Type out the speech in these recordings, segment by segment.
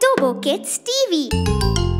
ToBo Kids TV.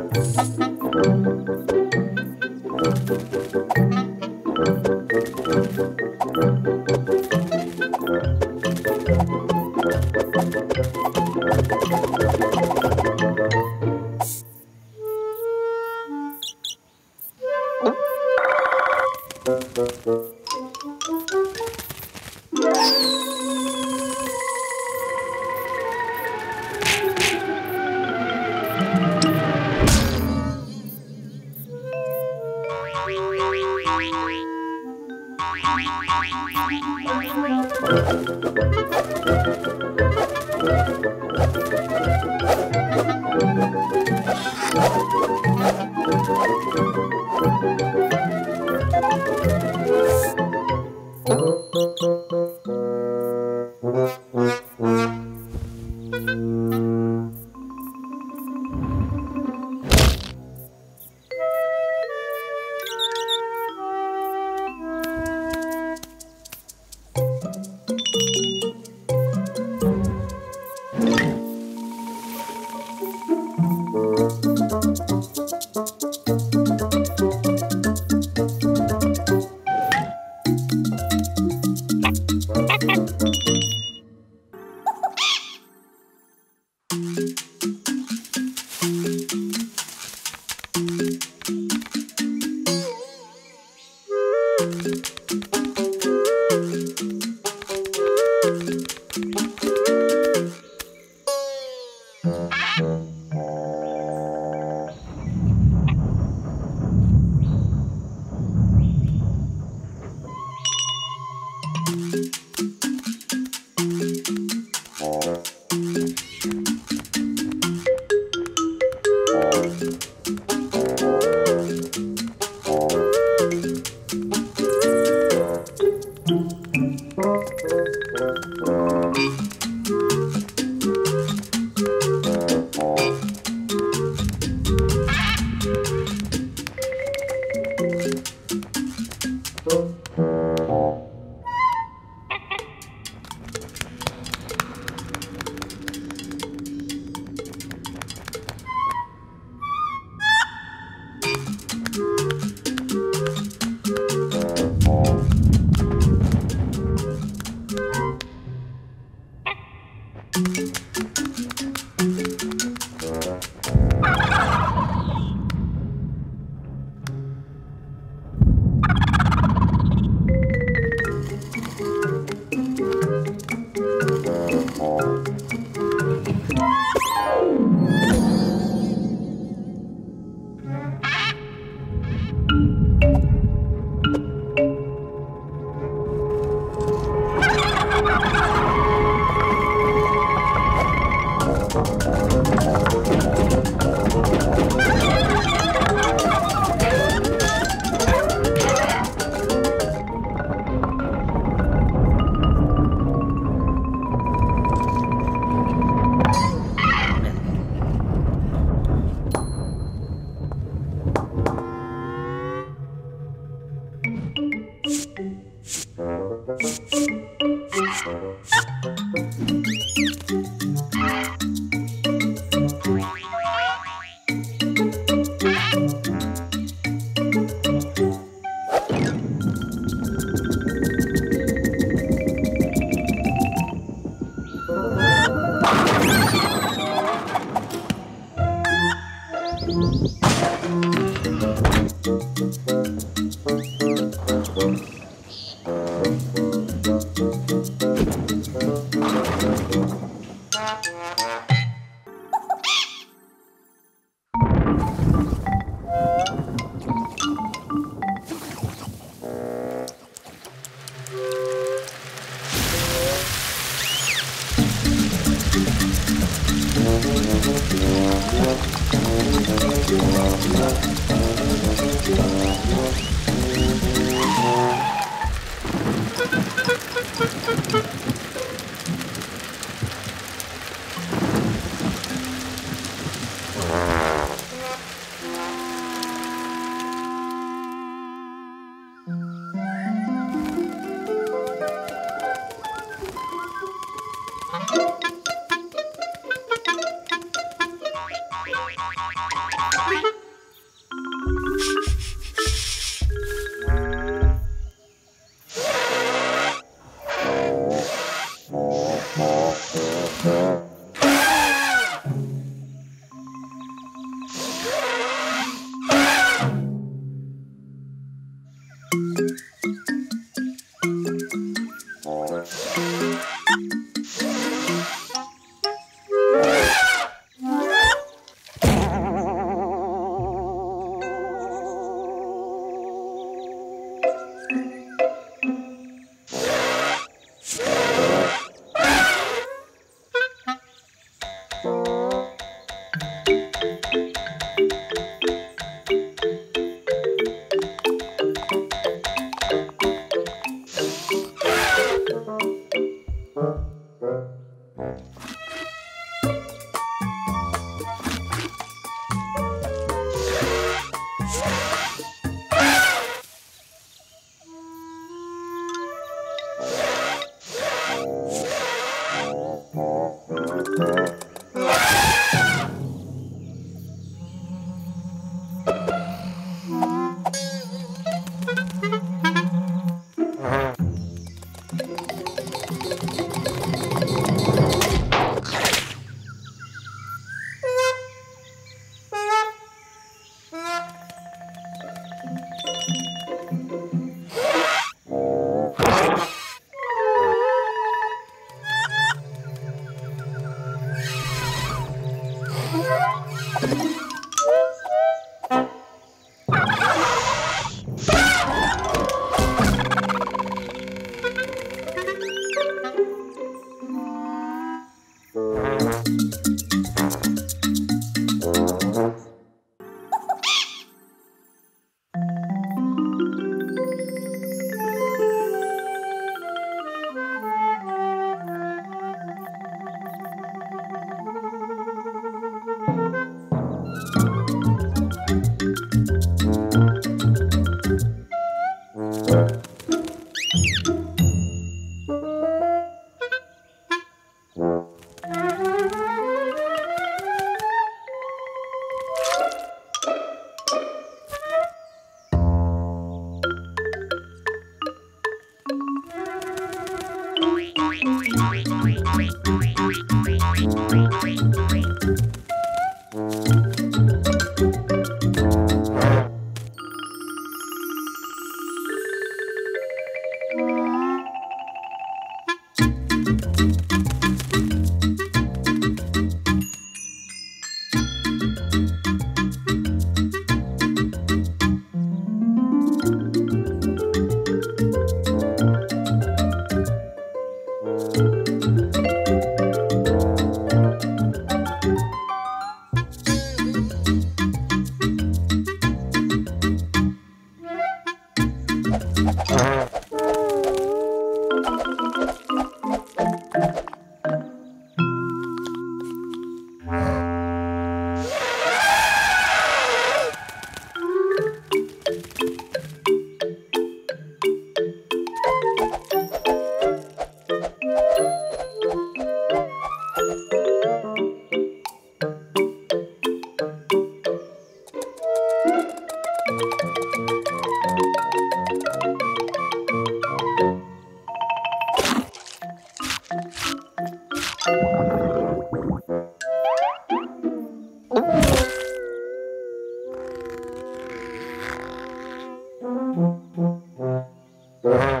Uh-huh.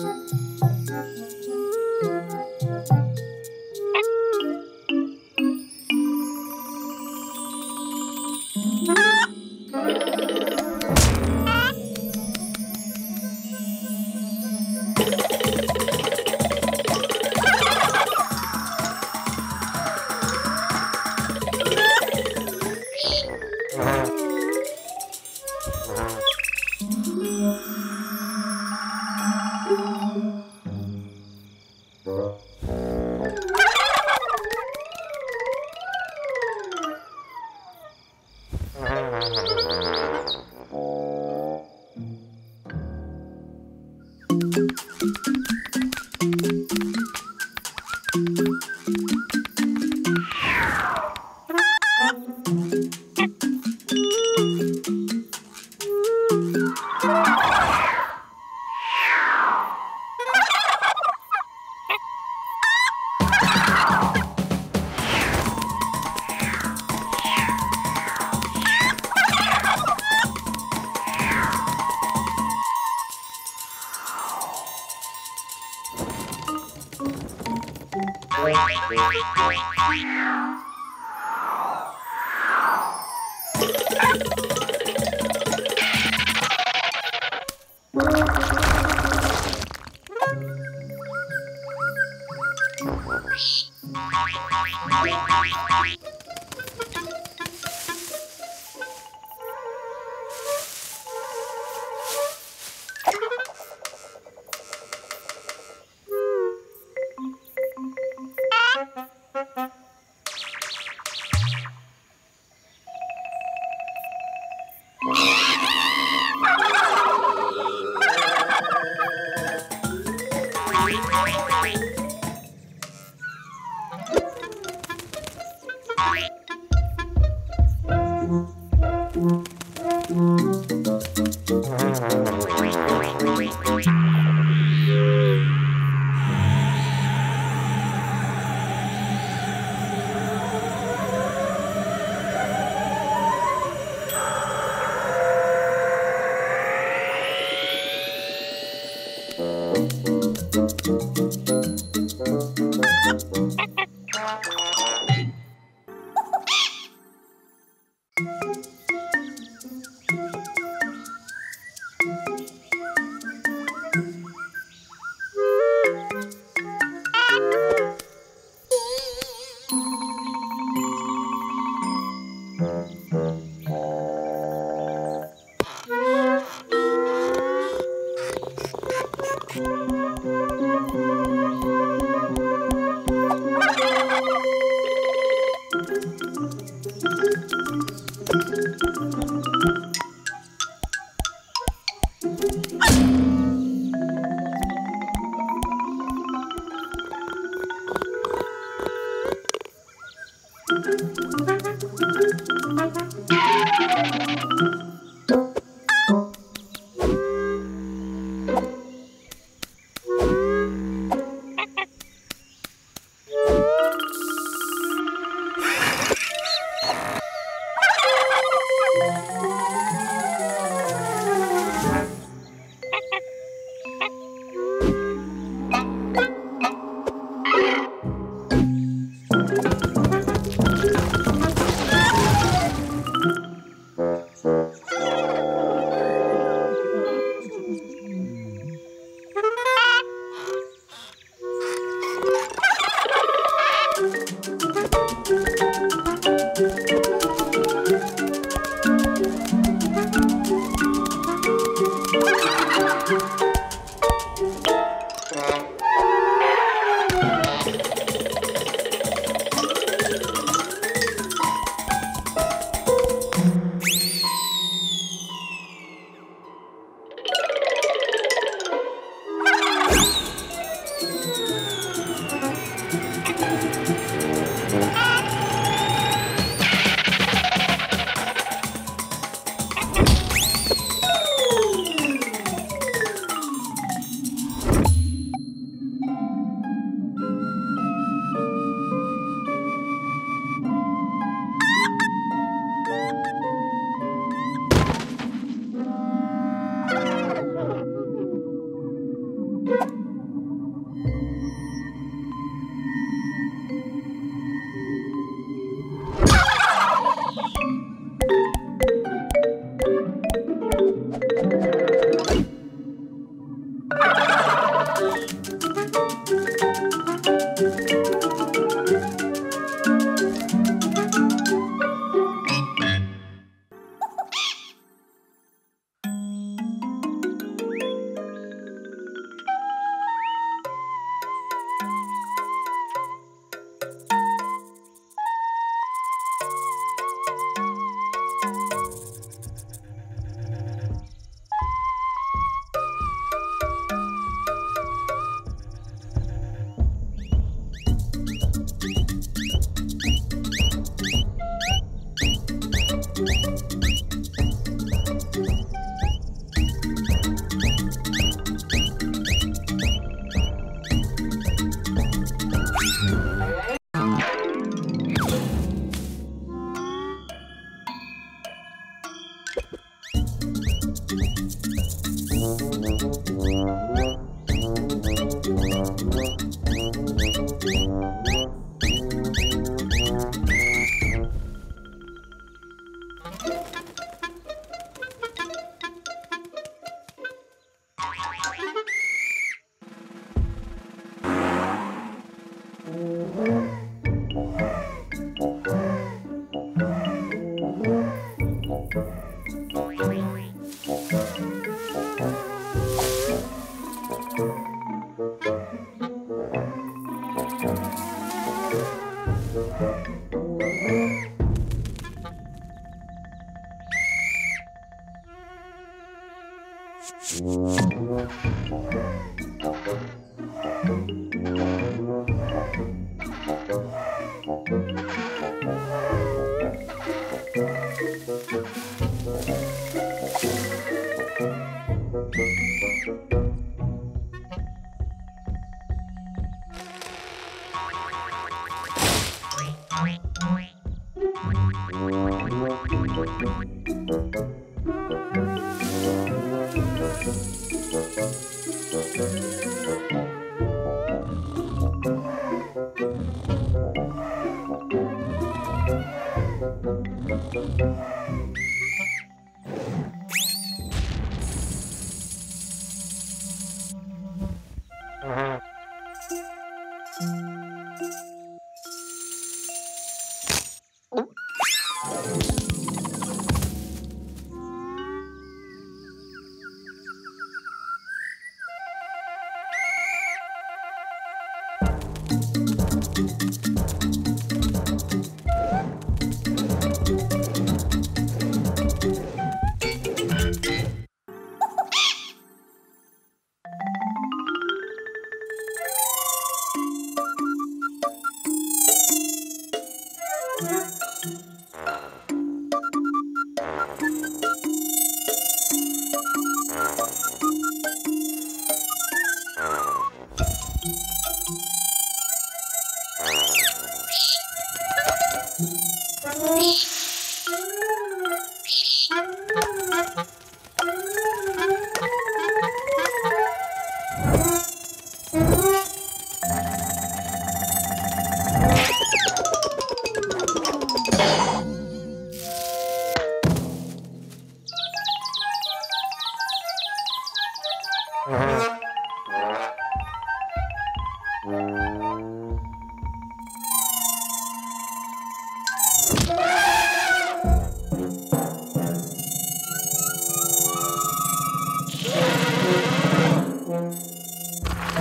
Thank. Wow.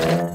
Thank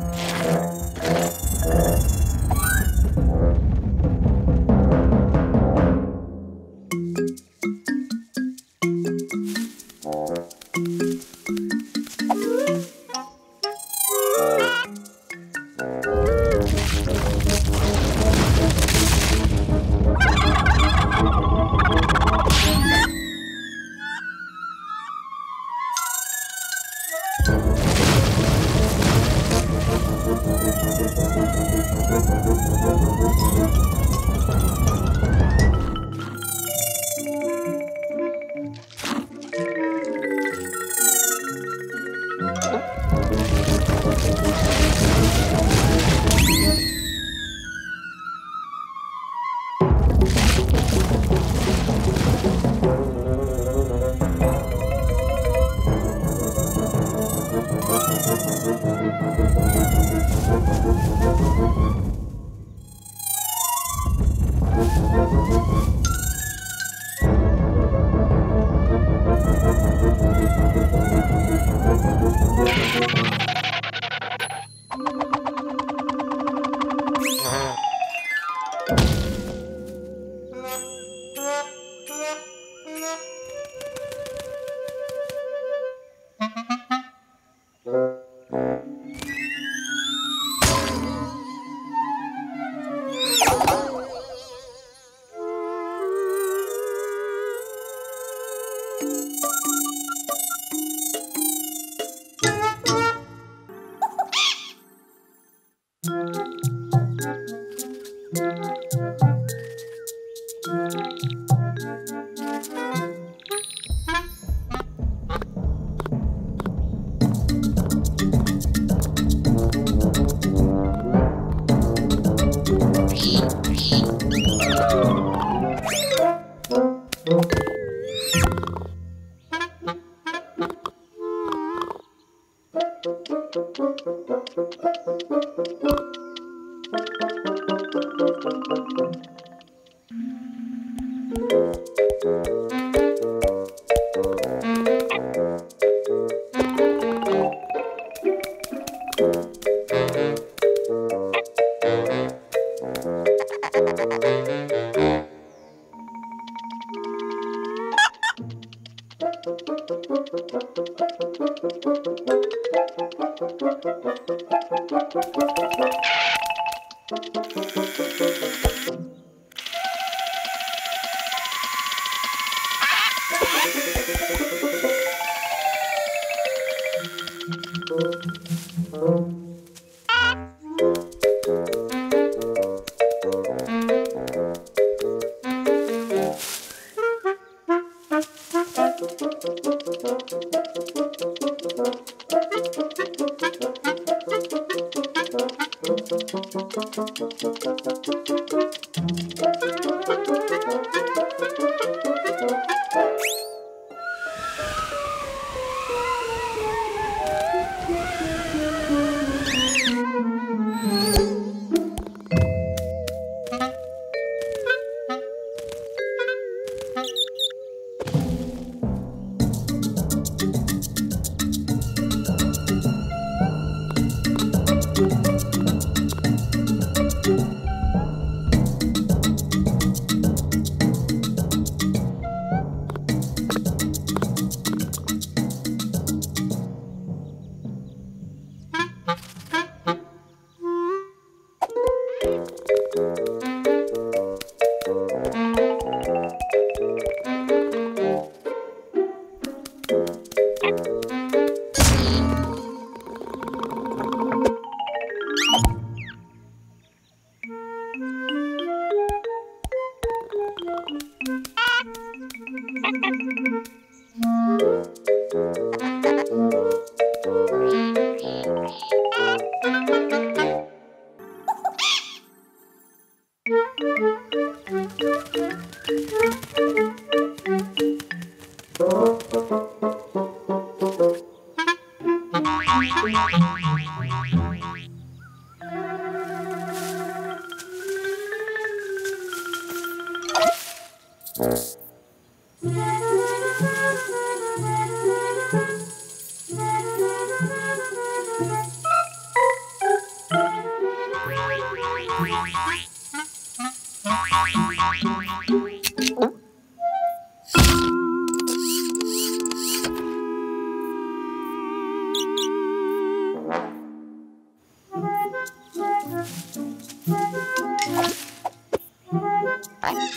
Thank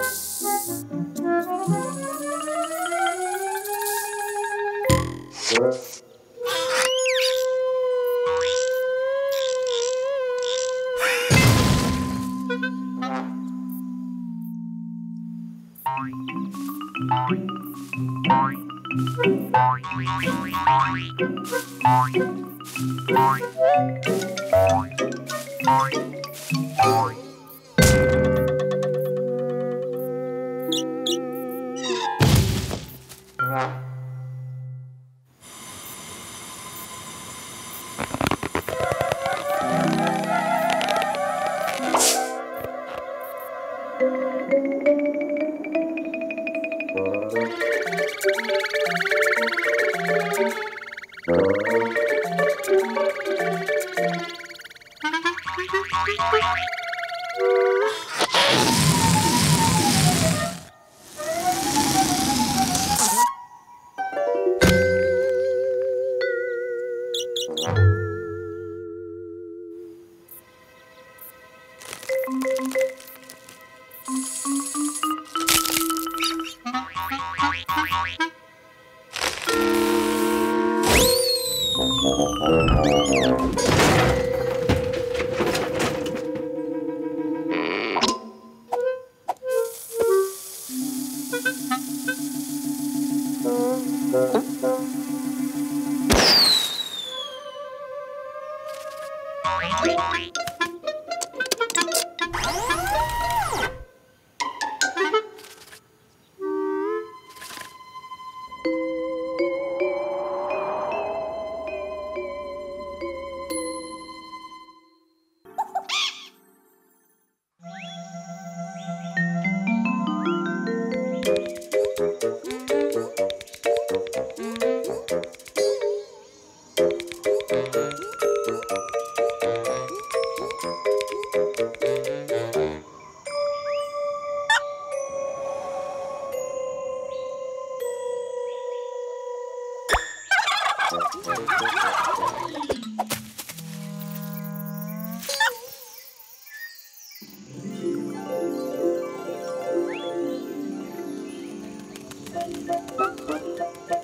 you. Thank you.